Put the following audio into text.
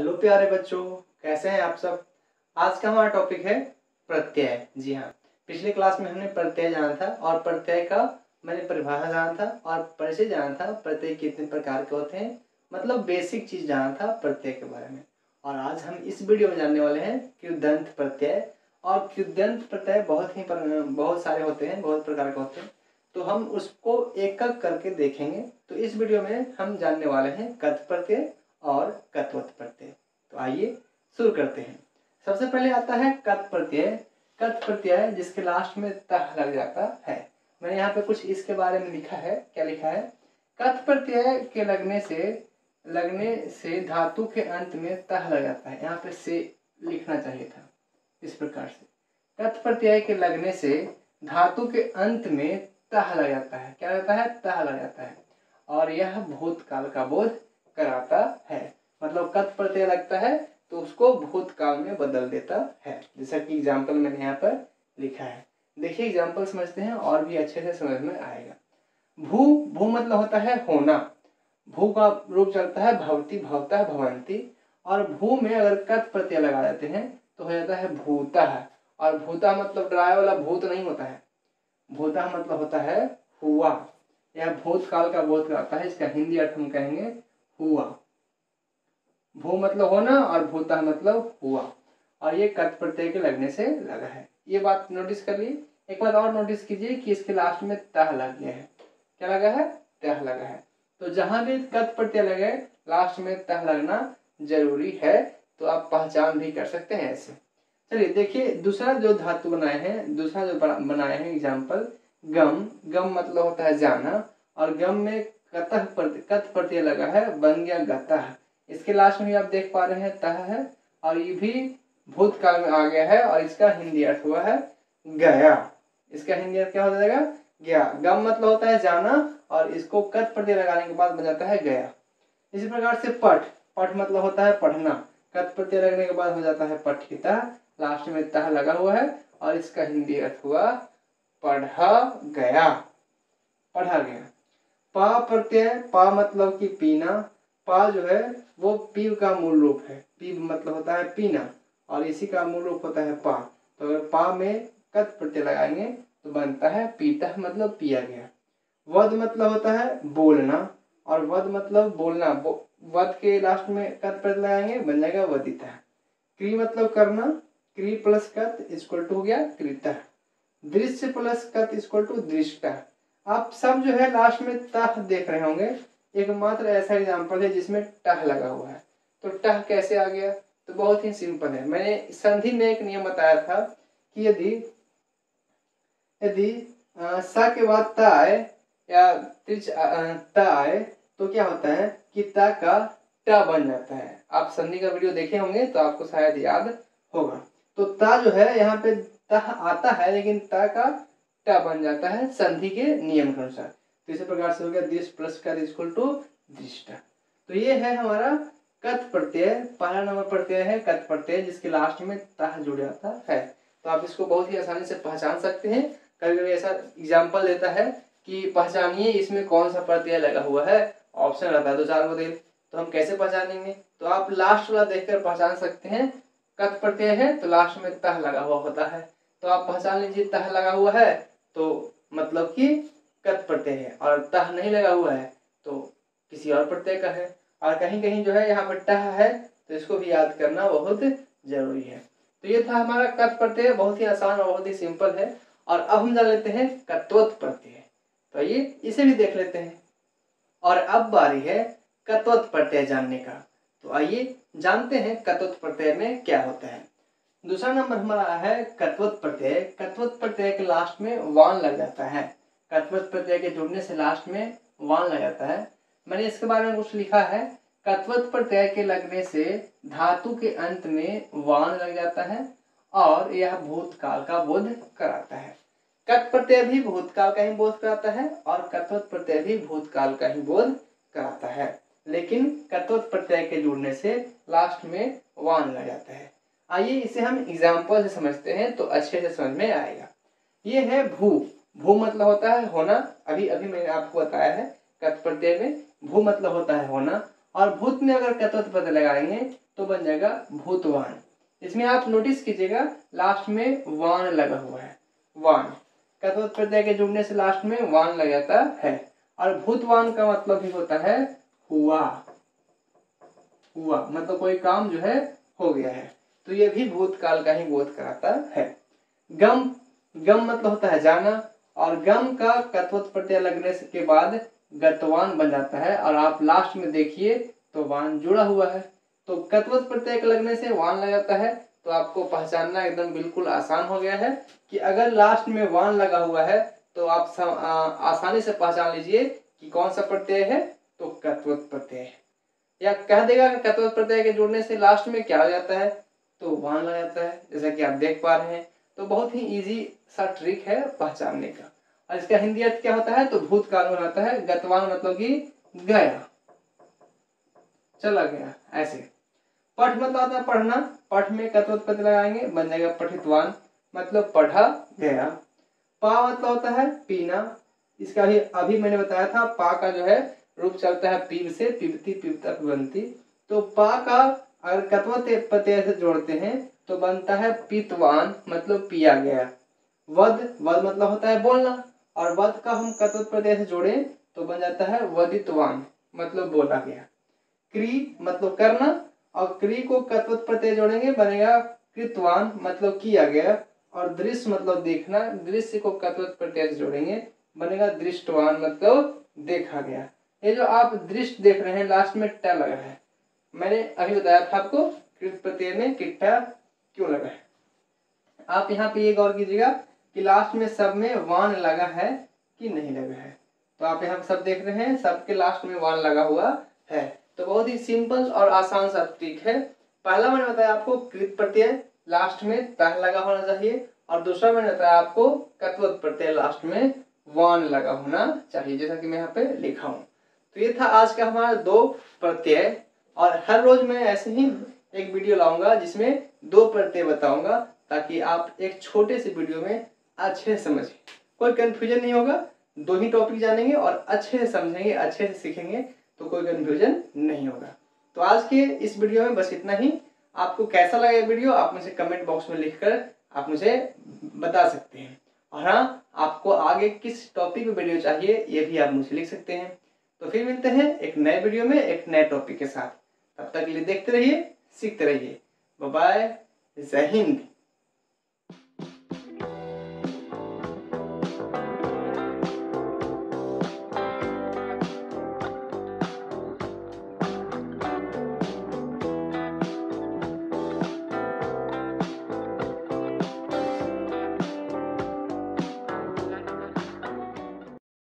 Hello प्यारे बच्चों, कैसे हैं आप सब? आज का हमारा टॉपिक है प्रत्यय। जी हाँ पिछले क्लास में हमने प्रत्यय जाना था और प्रत्यय का मैंने परिभाषा जाना था और परिचय जाना था। प्रत्यय कितने प्रकार के होते हैं मतलब बेसिक चीज़ जाना था प्रत्यय के बारे में। और आज हम इस वीडियो में जानने वाले हैं क्युदंत प्रत्यय। और क्युदंत प्रत्यय बहुत ही बहुत सारे होते हैं, बहुत प्रकार के होते हैं। तो हम उसको एक एक करके देखेंगे। तो इस वीडियो में हम जानने वाले हैं कथ प्रत्यय और कत्वत प्रत्यय। तो आइए शुरू करते हैं। सबसे पहले आता है कत प्रत्यय। कत प्रत्यय जिसके लास्ट में तह लग जाता है। मैंने यहाँ पे कुछ इसके बारे में लिखा है। क्या लिखा है? कत प्रत्यय के लगने से लगने से धातु के अंत में तह लग जाता है। यहाँ पे से लिखना चाहिए था इस प्रकार से। कत प्रत्यय के लगने से धातु के अंत में तह लग जाता है। क्या लगता है? तह लग जाता है। और यह भूतकाल का बोध कराता है। मतलब कत प्रत्यय लगता है तो उसको भूतकाल में बदल देता है। जैसा कि एग्ज़ाम्पल मैंने यहाँ पर लिखा है। देखिए एग्ज़ाम्पल समझते हैं, और भी अच्छे से समझ में आएगा। भू भू मतलब होता है होना। भू का रूप चलता है भवती, भवता भवंती। और भू में अगर कत प्रत्यय लगा देते हैं तो हो जाता है भूता। है और भूता मतलब डराए वाला भूत नहीं होता है। भूता मतलब होता है हुआ। यह भूतकाल का बोध कराता है, इसका हिंदी अर्थ हम कहेंगे हुआ। भू मतलब होना और भूता मतलब हुआ। और ये कत प्रत्यय के लगने से लगा है। ये बात नोटिस कर ली। एक बात और नोटिस कीजिए कि इसके लास्ट में तह लग गया है। क्या लगा है? तह लगा है। तो जहाँ भी कत प्रत्यय लगे लास्ट में तह लगना ज़रूरी है। तो आप पहचान भी कर सकते हैं ऐसे चलिए, देखिए, दूसरा जो धातु बनाए हैं, दूसरा जो बनाए हैं एग्ज़ाम्पल गम। गम मतलब होता है जाना। और गम में कतः प्रत्यय कत प्रत्यय लगा है? बन गया गतः इसके लास्ट में भी आप देख पा रहे हैं, तह है, और ये भी भूतकाल में आ गया है, और इसका हिंदी अर्थ हुआ है गया। इसका हिंदी अर्थ क्या हो जाएगा? गया। गम मतलब होता है जाना, और इसको कत प्रत्यय लगाने के बाद बन जाता है गया। इसी प्रकार से पठ। पठ मतलब होता है पढ़ना। कत प्रत्यय लगने के बाद हो जाता है पठिता। लास्ट में तह लगा हुआ है, और इसका हिंदी अर्थ हुआ पढ़ा गया। पढ़ा गया। पा प्रत्यय पा मतलब कि पीना, पा जो है, वो पीव का मूल रूप है। पीव मतलब होता है पीना, और इसी का मूल रूप होता है पा। तो अगर पा में कत प्रत्यय लगाएँगे तो बनता है पीता मतलब पिया गया। वध मतलब होता है बोलना, और वध मतलब बोलना वध के लास्ट में कत प्रत्यय लगाएँगे, बन जाएगा वदिता। क्री मतलब करना, क्री प्लस कत इक्वल टू हो गया कृता दृश्य प्लस कत इक्वल टू दृष्टा। आप सब जो है लास्ट में तह देख रहे होंगे। एकमात्र ऐसा एग्ज़ाम्पल है जिसमें टह लगा हुआ है। तो टह कैसे आ गया? तो बहुत ही सिंपल है। मैंने संधि में एक नियम बताया था कि यदि यदि स के बाद त आए या त्रिच त आए तो क्या होता है कि त का ट बन जाता है। आप संधि का वीडियो देखे होंगे तो आपको शायद याद होगा। तो त जो है यहाँ पे तह आता है, लेकिन त का ट बन जाता है संधि के नियम के अनुसार। तो इसी प्रकार से हो गया दिस प्लस का इक्वल टू दृष्टा। तो ये है हमारा कथ प्रत्यय, पहला नंबर प्रत्यय है कथ प्रत्यय, जिसके लास्ट में तह जुड़ जाता है। तो आप इसको बहुत ही आसानी से पहचान सकते हैं। कभी कभी ऐसा एग्ज़ाम्पल देता है कि पहचानिए इसमें कौन सा प्रत्यय लगा हुआ है। ऑप्शन रहता है दो चार दे तो हम कैसे पहचानेंगे? तो आप लास्ट वाला देखकर पहचान सकते हैं। कथ प्रत्यय है तो लास्ट में तह लगा हुआ होता है। तो आप पहचान लीजिए तह लगा हुआ है। तो मतलब कि कत प्रत्यय है और तह नहीं लगा हुआ है तो किसी और प्रत्यय का है। और कहीं कहीं जो है, यहाँ पर टह है तो इसको भी याद करना बहुत ज़रूरी है। तो ये था हमारा कत प्रत्यय, बहुत ही आसान और बहुत ही सिंपल है। और अब हम जान लेते हैं कत्वत प्रत्यय। तो आइए, इसे भी देख लेते हैं। और अब बारी है कत्वत प्रत्यय जानने का। तो आइए, जानते हैं कत्वत प्रत्यय में क्या होता है। दूसरा नंबर हमारा है कत्वत प्रत्यय। कत्वत प्रत्यय के लास्ट में वान लग जाता है। कत्वत प्रत्यय के जुड़ने से लास्ट में वान लग जाता है। मैंने इसके बारे में कुछ लिखा है। कत्वत प्रत्यय के लगने से धातु के अंत में वान लग जाता है और यह भूतकाल का बोध कराता है। कत प्रत्यय भी भूतकाल का ही बोध कराता है और कत्वत प्रत्यय भी भूतकाल का ही बोध कराता है। लेकिन कत्वत प्रत्यय के जुड़ने से लास्ट में वान लग जाता है। आइए इसे हम एग्ज़ाम्पल से समझते हैं तो अच्छे से समझ में आएगा। ये है भू। भू मतलब होता है होना। अभी अभी मैंने आपको बताया है कत में। भू मतलब होता है होना। और भूत में अगर कत्वत प्रत्यय लगाएँगे तो बन जाएगा भूतवान। इसमें आप नोटिस कीजिएगा लास्ट में वान लगा हुआ है। वान। प्रत्यय के जुड़ने से लास्ट में वान लग जाता है। और भूतवान का मतलब भी होता है हुआ। हुआ। मतलब कोई काम जो है हो गया है। तो ये भी भूतकाल का ही बोध कराता है। गम गम मतलब होता है जाना और गम का कथवत प्रत्यय लगने के बाद गतवान बन जाता है और आप लास्ट में देखिए तो वान जुड़ा हुआ है। तो कत्वत प्रत्यय लगने से वान लग जाता है तो आपको पहचानना एकदम बिल्कुल आसान हो गया है कि अगर लास्ट में वान लगा हुआ है तो आप सम, आ, आसानी से पहचान लीजिए कि कौन सा प्रत्यय है तो कत्वत प्रत्यय या कह देगा कि कत्वत प्रत्यय के जुड़ने से लास्ट में क्या हो जाता है? तो वान लग जाता है, जैसा कि आप देख पा रहे हैं। तो बहुत ही इजी सा ट्रिक है पहचानने का। और इसका हिंदी अर्थ क्या होता है? तो भूतकाल में होता है, गतवान मतलब कि गया। चला गया, ऐसे। पठ मतलब आता है पढ़ना। पठ में कथोत्पत्ति लगाएँगे? बन जाएगा पठितवान मतलब पढ़ा गया। पा मतलब होता है पीना। इसका भी, अभी मैंने बताया था, पा का जो है रूप चलता है पीव से, पिबती, पिबता, पिबंती। तो पा का अगर कत्वत प्रत्यय से जोड़ते हैं तो बनता है पीतवान मतलब पिया गया। वध वध मतलब होता है बोलना। और वध का हम कत्वत प्रत्यय से जोड़े तो बन जाता है वदितवान मतलब बोला गया। क्री मतलब करना, और क्री को कत्वत प्रत्यय जोड़ेंगे, बनेगा कृतवान मतलब किया गया। और दृश्य मतलब देखना, दृश्य को कत्वत प्रत्यय से जोड़ेंगे, बनेगा दृष्टवान मतलब देखा गया। ये जो आप दृश्य देख रहे हैं, लास्ट में ट लगा है। मैंने अभी बताया था आपको कृत प्रत्यय में किट्टा क्यों लगा है। आप यहाँ पे ये गौर कीजिएगा कि लास्ट में सब में वान लगा है कि नहीं लगा है। तो आप यहाँ सब देख रहे हैं सबके लास्ट में वान लगा हुआ है। तो बहुत ही सिंपल और आसान सा ट्रिक है। पहला मैंने बताया आपको कृत प्रत्यय लास्ट में तह लगा होना चाहिए और दूसरा मैंने बताया आपको कत्वत प्रत्यय लास्ट में वन लगा होना चाहिए, जैसा कि मैं यहाँ पे लिखा हूँ। तो ये था आज का हमारा दो प्रत्यय। और हर रोज मैं ऐसे ही एक वीडियो लाऊँगा जिसमें दो प्रत्यय बताऊँगा ताकि आप एक छोटे से वीडियो में अच्छे से समझें। कोई कंफ्यूजन नहीं होगा, दो ही टॉपिक जानेंगे और अच्छे से समझेंगे, अच्छे से सीखेंगे तो कोई कन्फ्यूज़न नहीं होगा। तो आज के इस वीडियो में बस इतना ही। आपको कैसा लगा वीडियो? आप मुझे कमेंट बॉक्स में लिखकर आप मुझे बता सकते हैं। और हाँ आपको आगे किस टॉपिक पे वीडियो चाहिए, ये भी आप मुझे लिख सकते हैं। तो फिर मिलते हैं एक नए वीडियो में, एक नए टॉपिक के साथ। तब तक के लिए देखते रहिए सीखते रहिए। बाय जय हिंद।